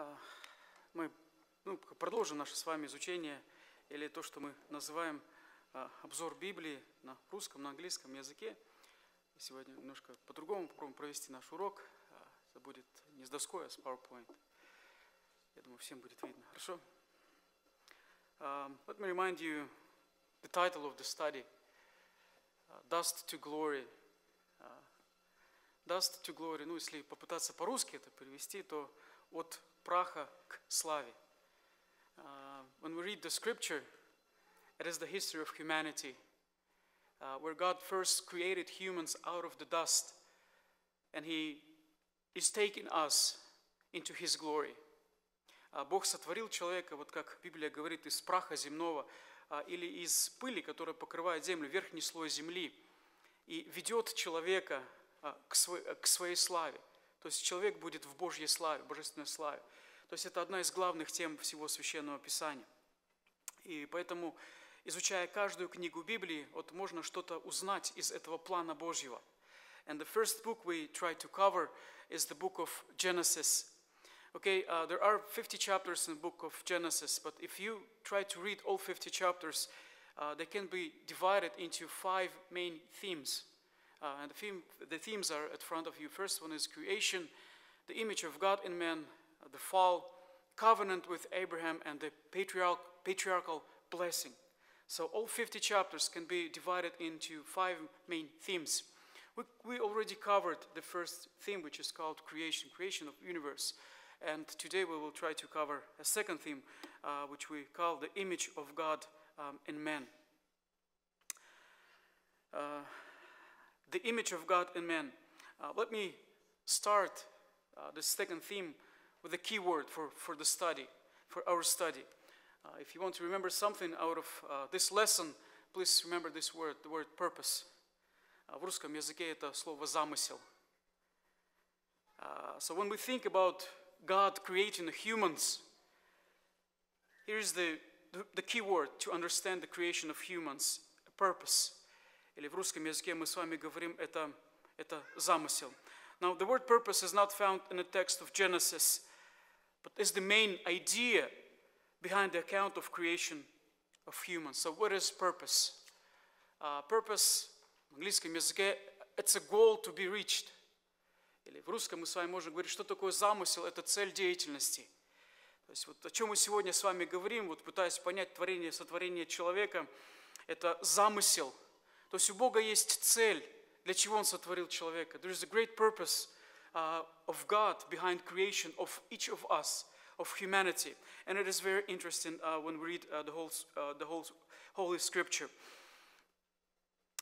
А, Мы ну, продолжим наше с вами изучение, или то, что мы называем а, обзор Библии на русском, на английском языке. Сегодня немножко по-другому попробуем провести наш урок. А, Это будет не с доской, а с PowerPoint. Я думаю, всем будет видно. Хорошо? Um, let me remind you the title of the study Dust to Glory. Dust to Glory. Ну, если попытаться по-русски это перевести, то от праха к славе. Uh, when we read the scripture, it is the history of humanity, uh, where God first created humans out of the dust, and He is taking us into His glory. А Бог сотворил человека, вот как Библия говорит, из праха земного а, или из пыли, которая покрывает землю, верхний слой земли, и ведет человека а, к своей, к своей славе. То есть человек будет в Божьей славе, божественной славе. То есть это одна из главных тем всего Священного Писания. И поэтому, изучая каждую книгу Библии, вот можно что-то узнать из этого плана Божьего. And the first book we try to cover is the book of Genesis. Okay, uh, there are 50 chapters in the book of Genesis, but if you try to read all 50 chapters, uh, they can be divided into five main themes. Uh, and the, theme, the themes are at front of you. First one is creation, the image of God in man, uh, the fall, covenant with Abraham, and the patriarch, patriarchal blessing. So all 50 chapters can be divided into five main themes. We, we already covered the first theme, which is called creation, creation of universe. And today we will try to cover a second theme, uh, which we call the image of God um, in man. Uh, the image of God in man. Uh, let me start uh, the second theme with a key word for, for the study, for our study. Uh, if you want to remember something out of uh, this lesson, please remember this word, the word purpose. Uh, В русском языке это слово замысел. Uh, so when we think about God creating humans, here's the, the, the key word to understand the creation of humans, a purpose. Или в русском языке мы с вами говорим это, это замысел. Now, the word purpose is not found in the text of Genesis, but is the main idea behind the account of creation of humans. So, what is purpose? Uh, purpose в английском языке it's a goal to be reached. Или в русском мы с вами можем говорить, что такое замысел, это цель деятельности. То есть вот о чем мы сегодня с вами говорим, вот пытаясь понять творение, сотворение человека, это замысел. То есть у Бога есть цель, для чего Он сотворил человека. There is a great purpose uh, of God behind creation of each of us, of humanity. And it is very interesting uh, when we read uh, the, whole, uh, the whole Holy Scripture.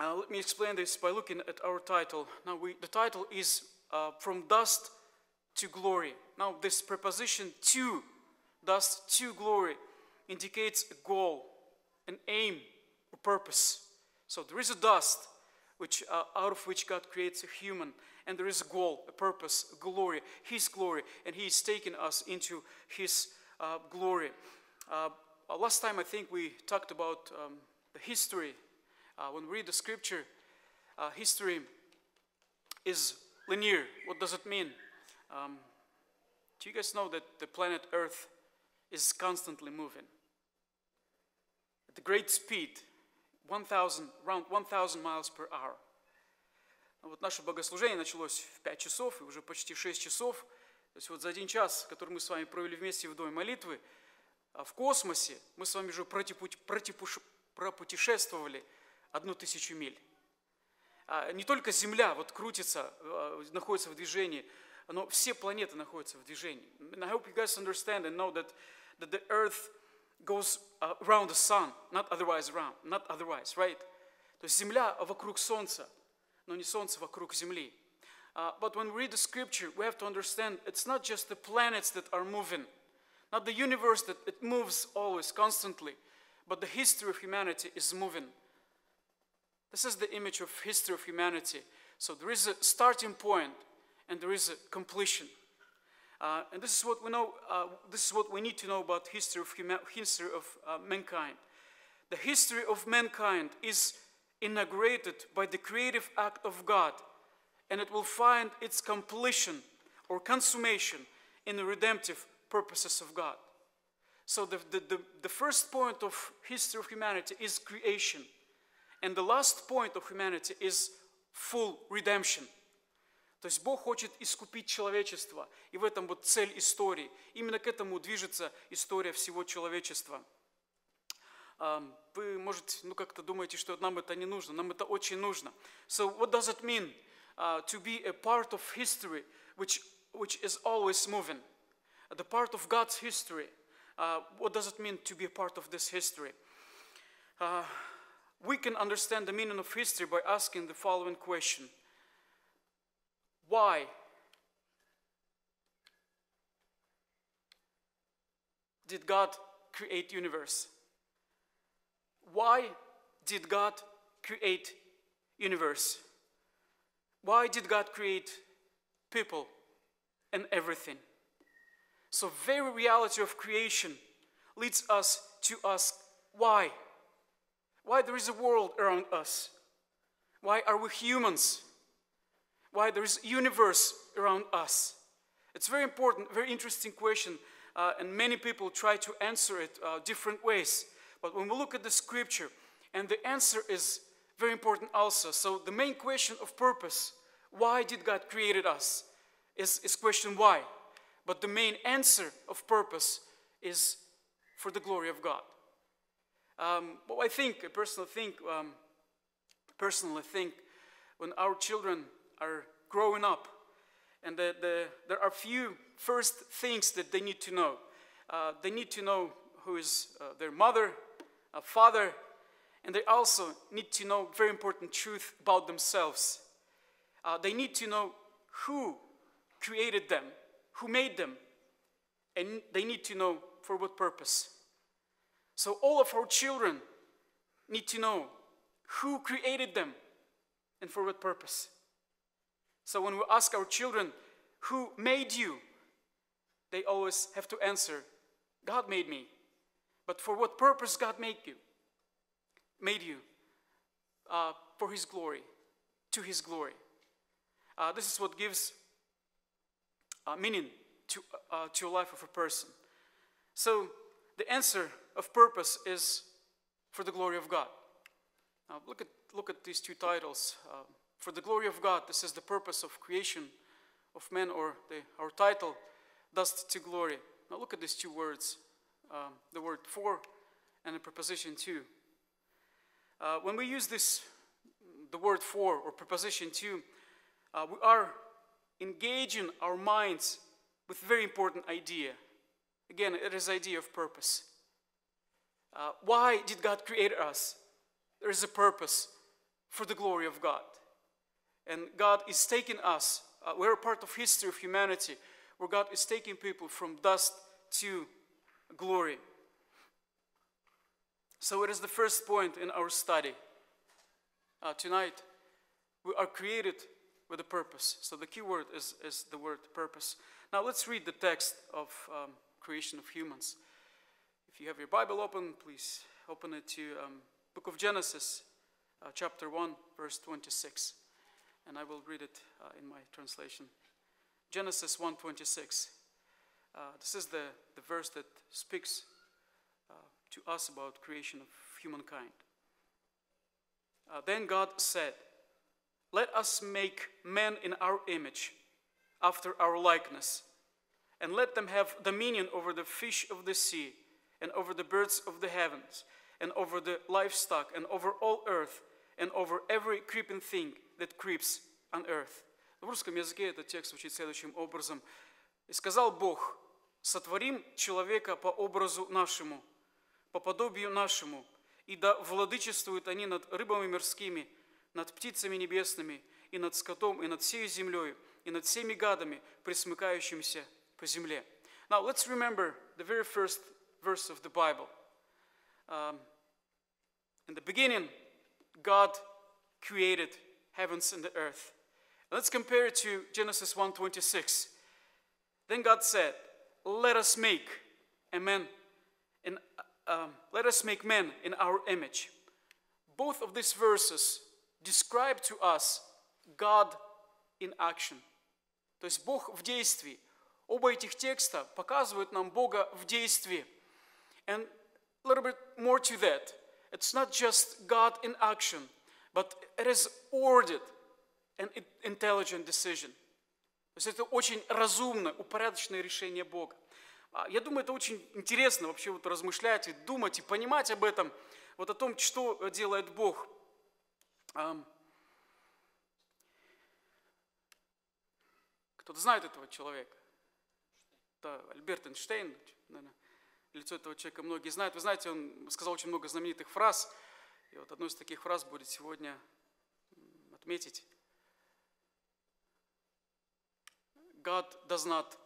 Uh, let me explain this by looking at our title. Now, we, the title is uh, From Dust to Glory. Now, this preposition to, dust to glory, indicates a goal, an aim, or purpose. So there is a dust which, uh, out of which God creates a human, and there is a goal, a purpose, a glory, His glory, and He is taking us into His uh, glory. Uh, last time, I think we talked about um, the history. Uh, when we read the scripture, uh, history is linear. What does it mean? Um, do you guys know that the planet Earth is constantly moving at a great speed? 1000, around 1000 miles per hour. Вот наше богослужение началось в 5 часов, и уже почти 6 часов. То есть вот за один час, который мы с вами провели вместе в Доме молитвы, в космосе мы с вами уже пропутешествовали одну тысячу миль. Не только Земля вот крутится, находится в движении, но все планеты находятся в движении. And I hope you guys understand and know that, that the Earth goes uh, around the sun, not otherwise around, not otherwise, right? То есть Земля вокруг Солнца, но не Солнце вокруг Земли. Uh, but when we read the scripture, we have to understand it's not just the planets that are moving, not the universe that it moves always, constantly, but the history of humanity is moving. This is the image of history of humanity. So there is a starting point and there is a completion. Uh, and this is what we know. Uh, this is what we need to know about history of history of uh, mankind. The history of mankind is inaugurated by the creative act of God, and it will find its completion or consummation in the redemptive purposes of God. So the, the, the, the first point of history of humanity is creation. And the last point of humanity is full redemption. То есть Бог хочет искупить человечество, и в этом вот цель истории. Именно к этому движется история всего человечества. Um, вы, может, ну как-то думаете, что нам это не нужно, нам это очень нужно. So what does it mean uh, to be a part of history which, which is always moving? The part of God's history. Uh, what does it mean to be a part of this history? Uh, we can understand the meaning of history by asking the following question. Why did God create universe? Why did God create universe? Why did God create people and everything? So very reality of creation leads us to ask why? Why there is a world around us? Why are we humans? Why there is universe around us? It's very important, very interesting question, uh, and many people try to answer it uh, different ways. But when we look at the scripture, and the answer is very important also. So the main question of purpose, why did God created us, is, is question why. But the main answer of purpose is for the glory of God. Um, but I think, I personally think, um, personally think, when our children are growing up, and the, the, there are few first things that they need to know. Uh, they need to know who is uh, their mother, a father, and they also need to know very important truth about themselves. Uh, they need to know who created them, who made them, and they need to know for what purpose. So all of our children need to know who created them and for what purpose. So when we ask our children, who made you? They always have to answer, God made me. But for what purpose God made you? Made you uh, for His glory, to His glory. Uh, this is what gives uh, meaning to, uh, to a life of a person. So the answer of purpose is for the glory of God. Now look at look at these two titles. For the glory of God, this is the purpose of creation of man, or the, our title, dust to glory. Now look at these two words um, the word for and the preposition to. Uh, when we use this, the word for or preposition to, uh, we are engaging our minds with a very important idea. Again, it is idea of purpose. Uh, why did God create us? There is a purpose for the glory of God. And God is taking us, uh, we're a part of history of humanity, where God is taking people from dust to glory. So it is the first point in our study. Uh, tonight, we are created with a purpose. So the key word is, is the word purpose. Now let's read the text of um, creation of humans. If you have your Bible open, please open it to um, book of Genesis, uh, chapter 1, verse 26. And I will read it uh, in my translation. Genesis 1:26. Uh, this is the, the verse that speaks uh, to us about creation of humankind. Uh, then God said, Let us make man in our image, after our likeness, and let them have dominion over the fish of the sea, and over the birds of the heavens, and over the livestock, and over all earth, and over every creeping thing that creeps on earth. В русском языке этот текст звучит следующим образом. «И сказал Бог, сотворим человека по образу нашему, по подобию нашему, и да владычествуют они над рыбами морскими, над птицами небесными, и над скотом, и над всей землей, и над всеми гадами, присмыкающимися по земле. Now let's remember the very first verse of the Bible. Um, in the beginning, God created heavens and the earth. Let's compare it to Genesis 1:26. Then God said, let us make a man in, um, let us make men in our image. Both of these verses describe to us God in action. То есть Бог в действии. Оба этих текста показывают нам Бога в действии. And a little bit more to that. It's not just God in action, but it is ordered and intelligent decision. То есть это очень разумное, упорядоченное решение Бога. А, Я думаю, это очень интересно вообще вот размышлять и думать, и понимать об этом, вот о том, что делает Бог. Кто-то знает этого человека? Это Альберт Эйнштейн, наверное, лицо этого человека многие знают. Вы знаете, он сказал очень много знаменитых фраз, и вот одну из таких фраз будет сегодня отметить. God does not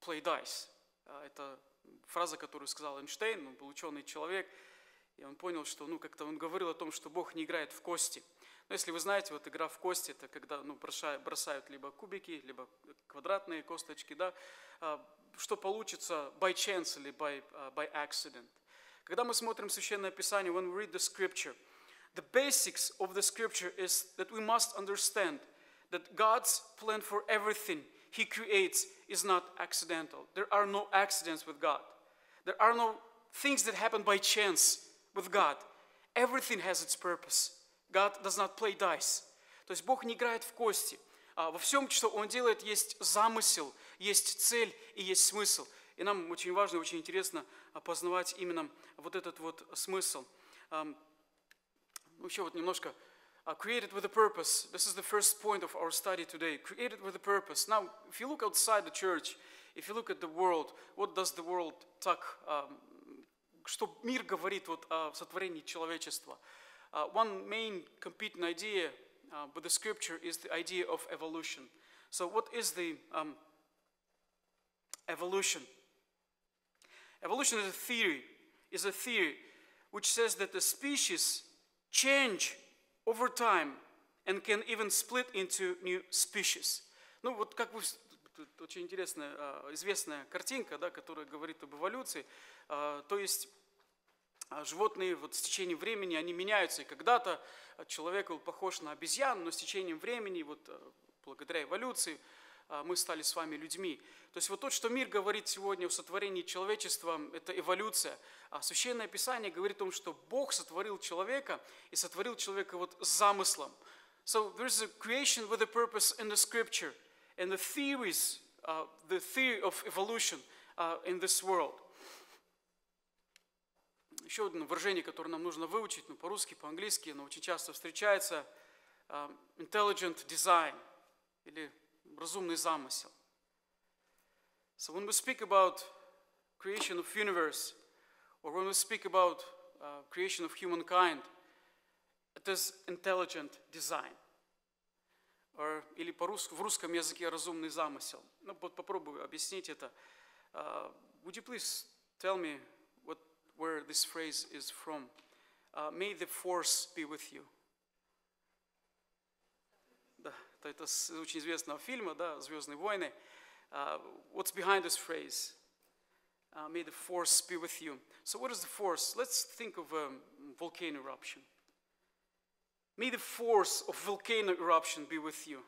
play dice. А, Это фраза, которую сказал Эйнштейн, он был ученый человек, и он понял, что, ну, как-то он говорил о том, что Бог не играет в кости. Но если вы знаете, вот игра в кости, это когда, ну, бросают, бросают либо кубики, либо квадратные косточки, да, а, что получится by chance или by, а, by accident. Когда мы смотрим Священное Писание, when we read the Scripture, the basics of the Scripture is that we must understand that God's plan for everything He creates is not accidental. There are no accidents with God. There are no things that happen by chance with God. Everything has its purpose. God does not play dice. То есть Бог не играет в кости. А Во всем, что Он делает, есть замысел, есть цель и есть смысл. И нам очень важно очень интересно познавать именно вот этот вот смысл. Ну, еще вот немножко uh, created with a purpose. This is the first point of our study today. Created with a purpose. Now, if you look outside the church, if you look at the world, what does the world talk? um, что мир говорит вот о сотворении человечества? Uh, one main competing idea uh, with the scripture is the idea of evolution. So, what is the um, evolution? Evolution is a theory, is a theory which says that the species change over time and can even split into new species. Ну вот как вы, с- тут очень интересная, а, известная картинка, да, которая говорит об эволюции. А, То есть а, животные вот с течением времени, они меняются. И когда-то а, человек был похож на обезьяну, но с течением времени, вот а, благодаря эволюции, а, мы стали с вами людьми. То есть вот то, что мир говорит сегодня о сотворении человечества, это эволюция. А Священное Писание говорит о том, что Бог сотворил человека и сотворил человека вот с замыслом. So there's a creation with a purpose in the scripture and the theories, uh, the theory of evolution uh, in this world. Еще одно выражение, которое нам нужно выучить, ну, по-русски, по-английски, но очень часто встречается, а, intelligent design, или разумный замысел. So when we speak about creation of universe, or when we speak about uh, creation of humankind, it is intelligent design. Or, или по-русски, в русском языке разумный замысел. Ну, вот попробую объяснить это. Uh, would you please tell me where this phrase is from? Uh, may the force be with you. Да, это, это с очень известного фильма, да, «Звездные войны». Uh, what's behind this phrase? Uh, may the force be with you. So what is the force? Let's think of a volcano eruption. May the force of volcano eruption be with you.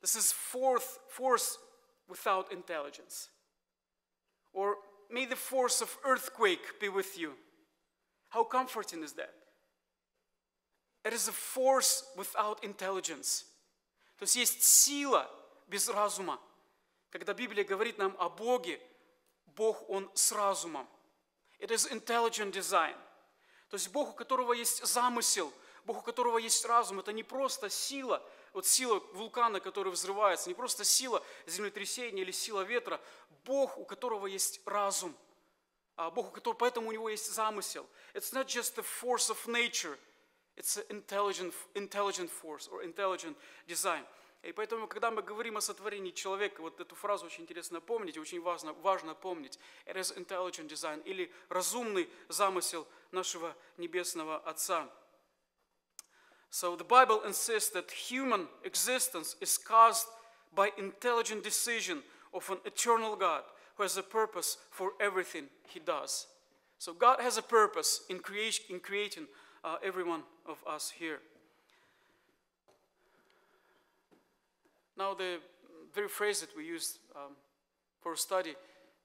This is fourth force without intelligence. Or may the force of earthquake be with you. How comforting is that? It is a force without intelligence. То есть есть сила без разума. Когда Библия говорит нам о Боге, Бог, Он с разумом. It is intelligent design. То есть Бог, у которого есть замысел, Бог, у которого есть разум, это не просто сила, вот сила вулкана, который взрывается, не просто сила землетрясения или сила ветра, Бог, у которого есть разум, а Бог, у которого, поэтому у него есть замысел. It's not just the force of nature, it's an intelligent, intelligent force or intelligent design. И поэтому, когда мы говорим о сотворении человека, вот эту фразу очень интересно помнить, очень важно, важно помнить. It is intelligent design, или разумный замысел нашего Небесного Отца. So the Bible insists that human existence is caused by intelligent decision of an eternal God who has a purpose for everything he does. So God has a purpose in, creation, in creating uh, every one of us here. Now, the very phrase that we used um, for study,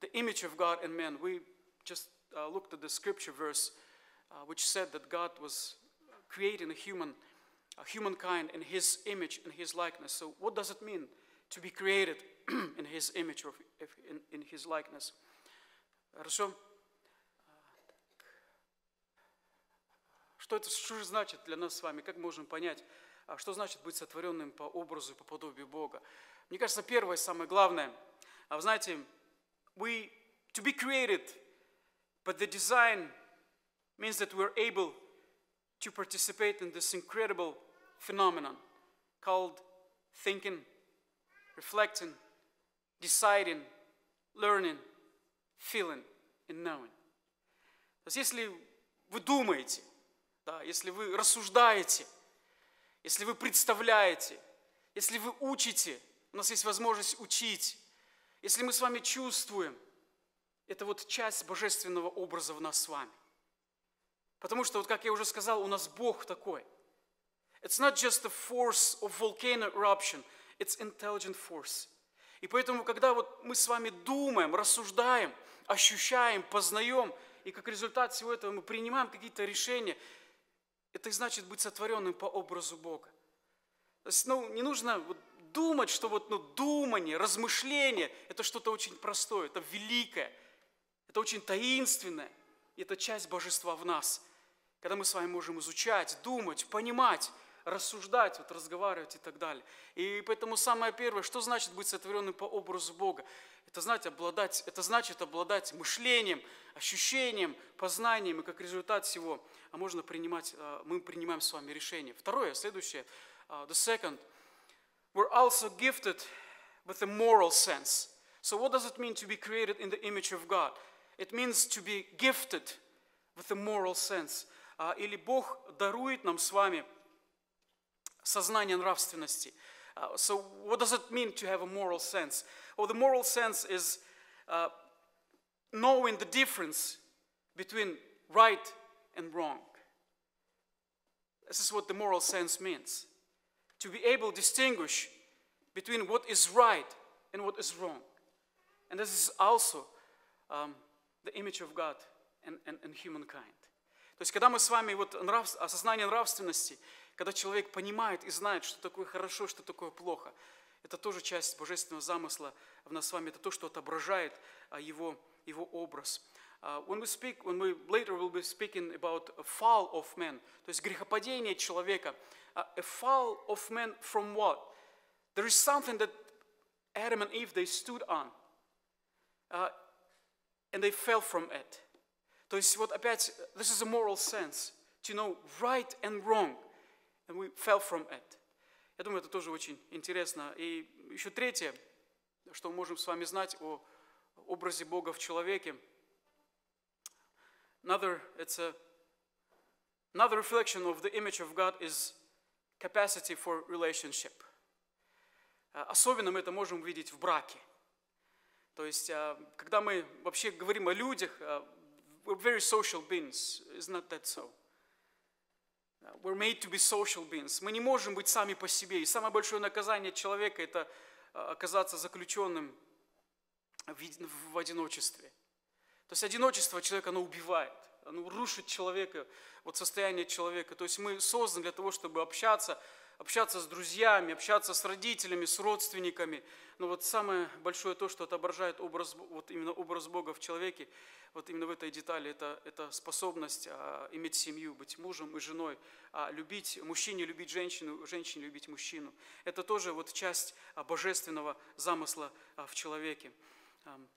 the image of God and man. We just uh, looked at the scripture verse uh, which said that God was creating a human, humankind in His image and His likeness. So, what does it mean to be created in His image or in, in His likeness? Хорошо? Что это что же значит для нас с вами? Как мы можем понять, а, что значит быть сотворенным по образу и по подобию Бога? Мне кажется, первое, самое главное, а вы знаете, we, to be created, but the design means that we're able to participate in this incredible phenomenon called thinking, reflecting, deciding, learning, feeling and knowing. То есть если вы думаете, да, если вы рассуждаете, если вы представляете, если вы учите, у нас есть возможность учить, если мы с вами чувствуем, это вот часть божественного образа в нас с вами. Потому что, вот как я уже сказал, у нас Бог такой. It's not just a force of volcano eruption, it's intelligent force. И поэтому, когда вот мы с вами думаем, рассуждаем, ощущаем, познаем, и как результат всего этого мы принимаем какие-то решения, это значит быть сотворенным по образу Бога. То есть, ну, не нужно вот думать, что вот, ну, думание, размышление – это что-то очень простое, это великое, это очень таинственное, и это часть божества в нас. Когда мы с вами можем изучать, думать, понимать, рассуждать, вот разговаривать и так далее. И поэтому самое первое, что значит быть сотворенным по образу Бога? Это, знаете, обладать, это значит обладать мышлением, ощущением, познанием, и как результат всего а можно принимать, а, мы принимаем с вами решение. Второе, следующее, а, the second, we're also gifted with a moral sense. So what does it mean to be created in the image of God? It means to be gifted with a moral sense. А, Или Бог дарует нам с вами сознание нравственности. Uh, so what does it mean to have a moral sense? Well, the moral sense is uh, knowing the difference between right and wrong. This is what the moral sense means. To be able to distinguish between what is right and what is wrong. And this is also um, the image of God and, and, and humankind. То есть, когда мы с вами, вот нрав, осознание нравственности, когда человек понимает и знает, что такое хорошо, что такое плохо, это тоже часть божественного замысла в нас с вами, это то, что отображает а, его, его образ. Uh, when we speak, when we later will be speaking about a fall of man, то есть грехопадение человека, uh, a fall of man from what? There is something that Adam and Eve they stood on, uh, and they fell from it. То есть вот опять, this is a moral sense, to know right and wrong, and we fell from it. Я думаю, это тоже очень интересно. И еще третье, что мы можем с вами знать о образе Бога в человеке. Another, it's a, another reflection of the image of God is capacity for relationship. А, Особенно мы это можем увидеть в браке. То есть, а, когда мы вообще говорим о людях, а, we're very social beings, is not that so? Uh, We're made to be social beings. Мы не можем быть сами по себе. И самое большое наказание человека – это а, оказаться заключенным в одиночестве. То есть одиночество человека, оно убивает, оно рушит человека, вот состояние человека. То есть мы созданы для того, чтобы общаться, общаться с друзьями, общаться с родителями, с родственниками. Но вот самое большое то, что отображает образ, вот именно образ Бога в человеке, вот именно в этой детали, это, это способность а, иметь семью, быть мужем и женой, а, любить мужчине, любить женщину, женщине любить мужчину. Это тоже вот часть а, божественного замысла а, в человеке. Ам,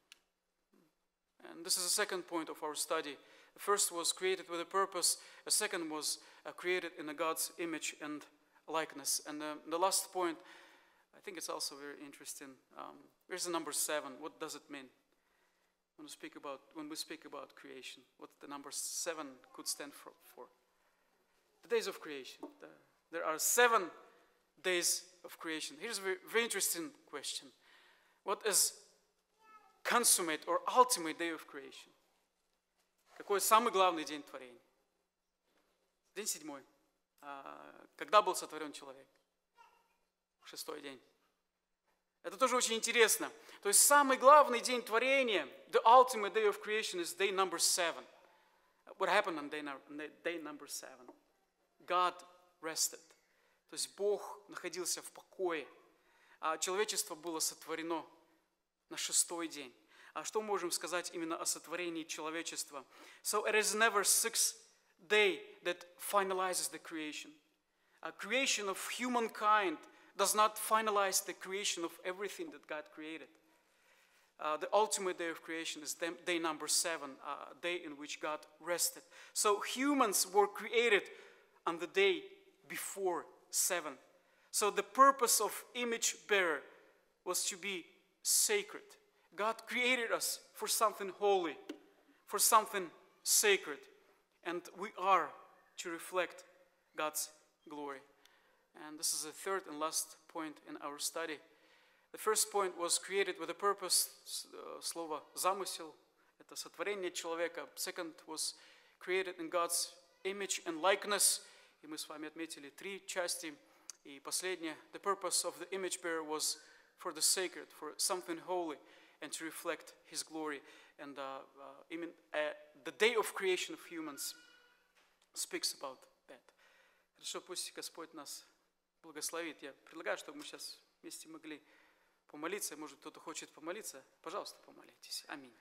And this is the second point of our study. The first was created with a purpose, the second was uh, created in a God's image and likeness. And uh, the last point, I think it's also very interesting. Um, here's the number seven. What does it mean? When we speak about, when we speak about creation, what the number seven could stand for? for? The days of creation. The- there are seven days of creation. Here's a very, very interesting question. What is consummate or ultimate day of creation. Какой самый главный день творения? День седьмой. А, Когда был сотворен человек? Шестой день. Это тоже очень интересно. То есть самый главный день творения, the ultimate day of creation is day number seven. What happened on day, num- day number seven? God rested. То есть Бог находился в покое. А человечество было сотворено на шестой день. А что можем сказать именно о сотворении человечества? So it is never sixth day that finalizes the creation. A creation of humankind does not finalize the creation of everything that God created. Uh, the ultimate day of creation is day number seven, a day in which God rested. So humans were created on the day before seven. So the purpose of image bearer was to be sacred. God created us for something holy, for something sacred, and we are to reflect God's glory. And this is the third and last point in our study. The first point was created with a purpose, с- э, слово замысел, это сотворение человека. Second was created in God's image and likeness. И мы с вами отметили три части. И последнее, the purpose of the image bearer was for the sacred, for something holy, and to reflect His glory. And uh, uh, even, uh, the day of creation of humans speaks about that. Хорошо, пусть Господь нас благословит. Я предлагаю, чтобы мы сейчас вместе могли помолиться. Может, кто-то хочет помолиться. Пожалуйста, помолитесь. Аминь.